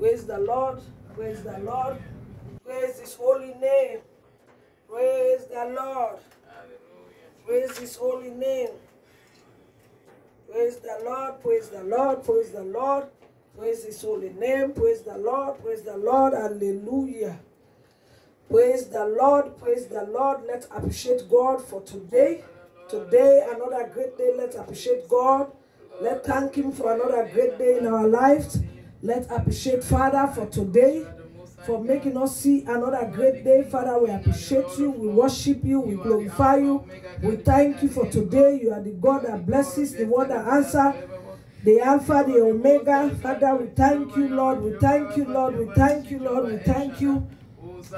Praise the Lord. Praise the Lord. Praise his holy name. Praise the Lord. Praise his holy name. Praise the Lord. Praise the Lord. Praise the Lord. Praise his holy name. Praise the Lord. Praise the Lord. Hallelujah. Praise the Lord. Praise the Lord. Let's appreciate God for today. Today, another great day. Let's appreciate God. Let's thank Him for another great day in our lives. Let's appreciate Father for today, for making us see another great day. Father, we appreciate you. We worship you. We glorify you. We thank you for today. You are the God that blesses, the one that answers the Alpha, the Omega. Father, we thank you, Lord. We thank you, Lord. We thank you, Lord. We thank you.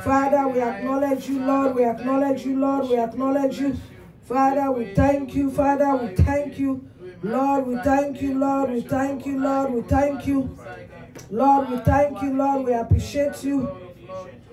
Father, we acknowledge you, Lord. We acknowledge you, Lord. We acknowledge you. Father, we thank you. Father, we thank you. Lord, we thank you, Lord. We thank you, Lord. We thank you. Lord, we thank you, Lord. We appreciate you.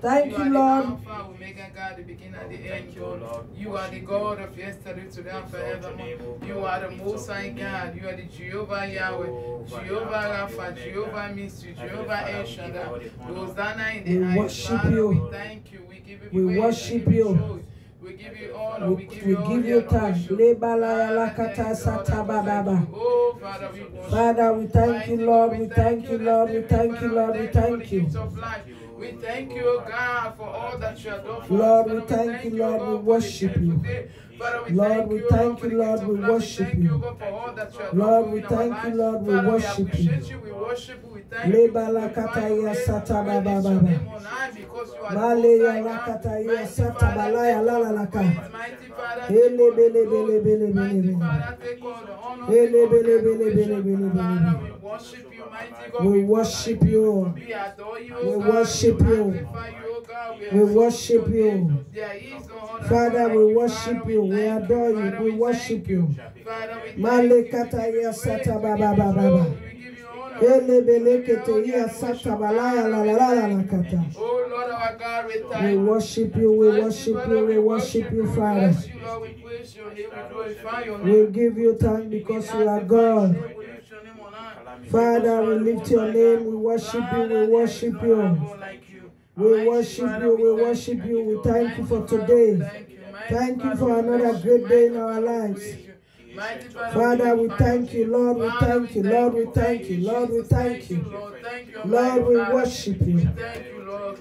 Thank you, Lord. Alpha, Omega, God, the beginning and the end, Lord. You are the God of yesterday, today, and forevermore. You are the Most High God. You are the Jehovah Yahweh, Jehovah Rapha, Jehovah Mystery, Jehovah El Shaddai. Hosanna in the We highest. worship you. We thank you. We give you We worship we you. Joy. We give you honor. We, We give we you give you thanks. adoration. Lebalaya Father. Oh, we worship Father, we thank you, Lord. We thank you, Lord. We thank you, Lord. We thank you. gift. We thank you, oh God, for all that you have done for Lord, we thank you, Lord. We worship you. Beautiful day. Father, we Lord, we thank you, Lord. We worship you, you. God, for all that you have Lord, we thank you. Lord. We worship you. appreciate you. We worship you. We thank you. We Lebala glorify kata your ya name. sata We ba ba ba ba. name on because you are the Male ya la. Mighty sata balaya la la la ka. praise. Mighty Father, take Ele bele bele bele bele bele. Take all the. Ele Take all the bele bele bele bele bele we worship you, mighty God. We worship you. we adore you, We O God. worship you. Magnify you, O God. We worship you. name. There is no other Father, we worship you. we adore you. We worship you. Father, we Male you. kata We ya sata We ba give ba you ba ba ba. glory. We give you honor. Ele We bele give you all kete the ya sata balaya la la la la thank la you. kata. Oh Lord our God, we We thank you. worship you. We worship you. We worship you, Father. bless you, Lord. We praise your. We glorify your We name. give you thanks because you are God. name. We lift your name on high. Father, we lift your name. We worship you. We worship you. We worship you. We worship you. We thank you for today. Thank you for another great day in our lives. Father, we thank you, Lord. We thank you, Lord. We thank you, Lord. We thank you. Lord, we worship you.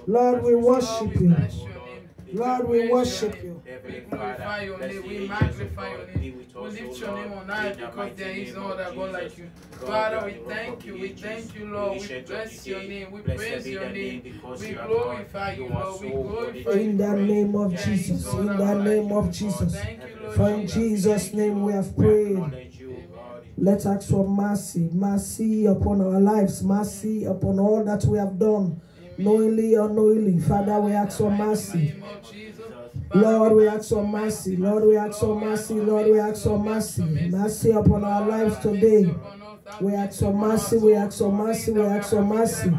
Lord, we worship you. Lord, we worship you. We glorify your name. We magnify your name. We lift your name on high because there is no other God like you. Father, we thank you. We thank you, Lord. We bless your name. We praise your name. We glorify you, Lord. We glorify you. In the name of Jesus. In the name of Jesus. Thank you, Lord For in Jesus. Jesus' Thank you, name we have prayed. Let's ask for mercy. Mercy upon our lives. Mercy upon all that we have done. Knowingly unknowingly. Father, we ask for mercy. Lord, we ask for mercy. Lord, we ask for mercy. Lord, we ask for mercy. Mercy upon our lives today. We ask for mercy. We ask for mercy. We ask for mercy.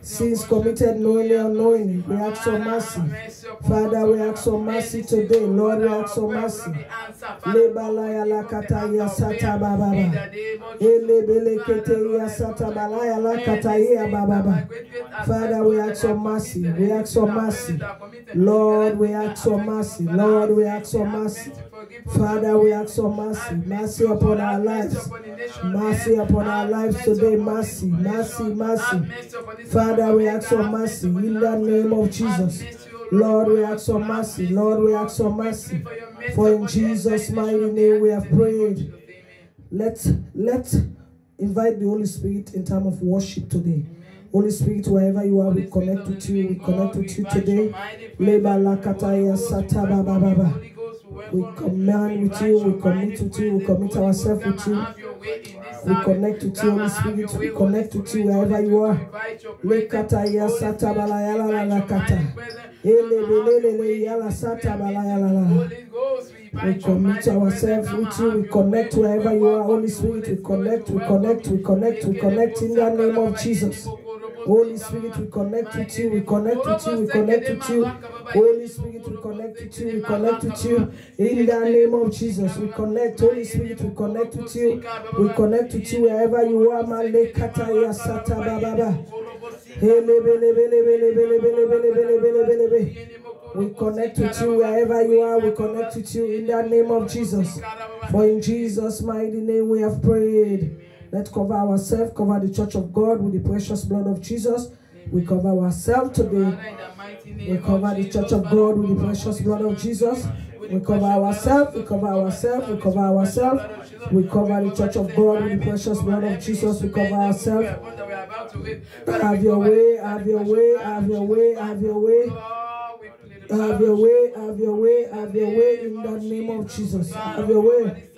Sins committed knowingly or unknowingly. We ask for mercy. Father, we ask for mercy today. Lord, we ask for mercy. Lebalaya lakata ya sata bababa. Kete ya sata lakata ya bababa. Father, we ask for mercy. We ask for mercy. Lord, we ask for mercy. Lord, we ask for mercy. Father, we ask for mercy. Mercy upon our lives. Mercy upon our lives today. Mercy, mercy, mercy. Father, we ask for mercy in the name of Jesus. Lord, we ask for mercy. Lord, we ask for mercy. For in Jesus' mighty name we have prayed. Let's let's invite the Holy Spirit in time of worship today. Holy Spirit, wherever you are, we connect with you. We connect with you today. We command with you. We commit with you. We commit ourselves with you. We connect with you, Holy Spirit. We connect with you wherever you are. Lekataya sataba yala la la kata. Elebelele yala sataba yala la. We commit ourselves with you. We connect wherever you are, Holy Spirit. We connect, we connect, we connect, we connect in the name of Jesus. Holy Spirit, we connect with you. We connect with you. We connect with you. Holy Spirit, we connect with you. We connect with you in the name of Jesus. We connect, Holy Spirit. We connect with you. We connect with you wherever you are. Malekata ya sata bababa. We connect with you wherever you are. We connect with you in the name of Jesus. For in Jesus' mighty name we have prayed. Let's cover ourselves, cover the church of God with the precious blood of Jesus. We cover ourselves today. We cover the church of God with the precious blood of Jesus. We cover ourselves, we cover ourselves, we cover ourselves. We cover the church of God with the precious blood of Jesus. We cover ourselves. Have your way, have your way, have your way, have your way. Have your way, have your way, have your way have your way in the name of Jesus. Have your way.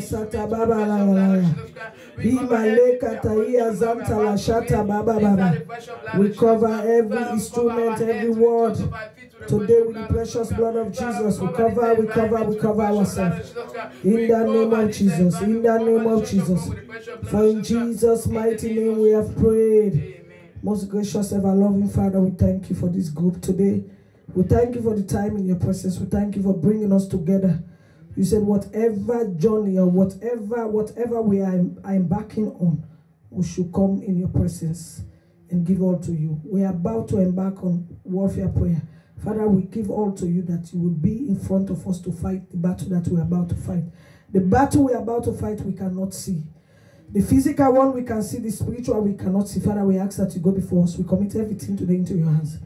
Sata baba la la la. La shata baba baba. We cover every instrument, every word. Today with the precious blood of Jesus, we cover, we cover, we cover ourselves. In the name of Jesus, in the name of Jesus. For in Jesus' mighty name we have prayed. Most gracious, ever loving Father, we thank you for this group today. We thank you for the time in your presence. We thank you for bringing us together. You said whatever journey or whatever whatever we are, embarking on, we should come in your presence and give all to you. We are about to embark on warfare prayer. Father, we give all to you that you will be in front of us to fight the battle that we are about to fight. The battle we are about to fight, we cannot see. The physical one we can see, the spiritual we cannot see. Father, we ask that you go before us. We commit everything today into your hands.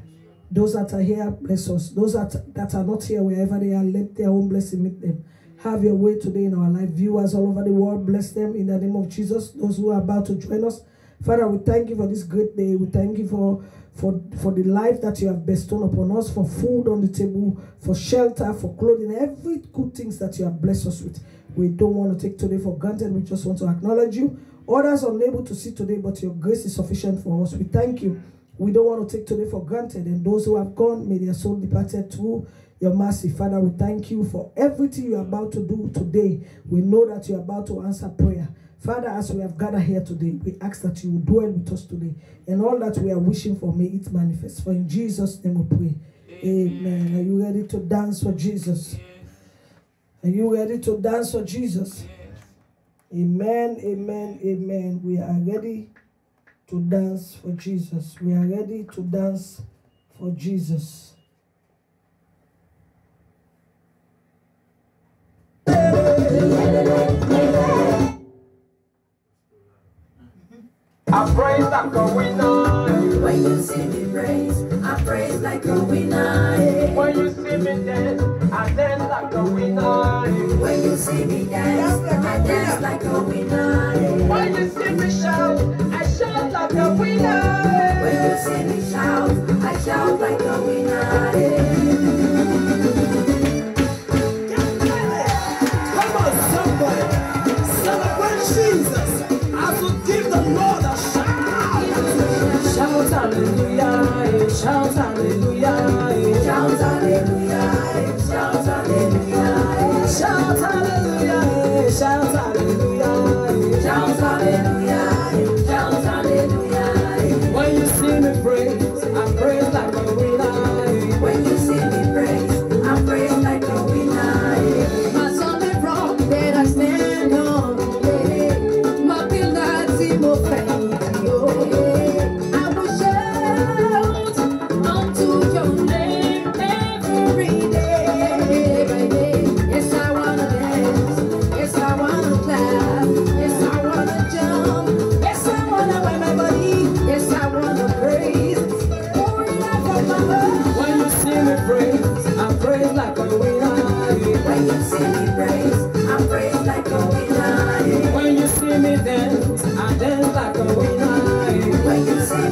Those that are here, bless us. Those that, that are not here, wherever they are, let their own blessing meet them. Have your way today in our life. Viewers all over the world, bless them in the name of Jesus. Those who are about to join us. Father, we thank you for this great day. We thank you for for, for the life that you have bestowed upon us, for food on the table, for shelter, for clothing, every good things that you have blessed us with. We don't want to take today for granted. We just want to acknowledge you. Others unable to see today, but your grace is sufficient for us. We thank you. We don't want to take today for granted. And those who have gone, may their soul departed through your mercy. Father, we thank you for everything you're about to do today. We know that you're about to answer prayer. Father, as we have gathered here today, we ask that you will dwell with us today. And all that we are wishing for, may it manifest. For in Jesus' name we pray. Amen. Are you ready to dance for Jesus? Are you ready to dance for Jesus? Amen, amen, amen. We are ready to dance for Jesus. We are ready to dance for Jesus. I praise like a winner. When you see me praise, I praise like a winner. When you see me dance, I dance like a winner. When you see me dance, I dance like a winner. When you see me shout, I shout like a winner. When you see me shout, I shout like a winner. Shout hallelujah,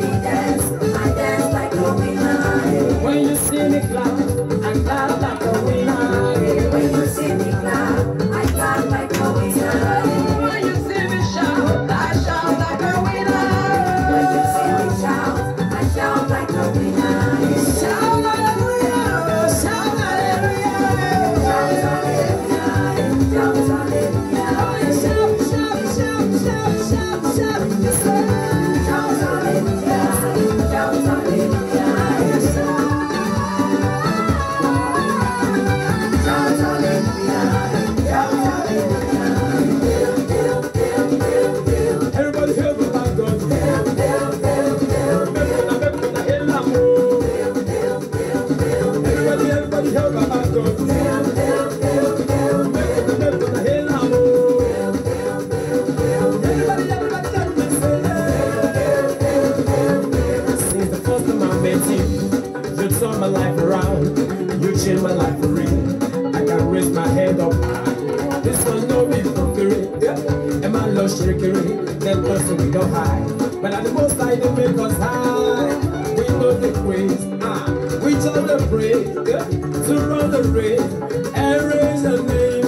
you share my life for real. I can raise my head up high. This one no be fuckery. Yeah. And my love shriekery, that person we go high. But at the most I they make us high. We know the queens. ah. We tell the praise, yeah. To run the race and raise the name.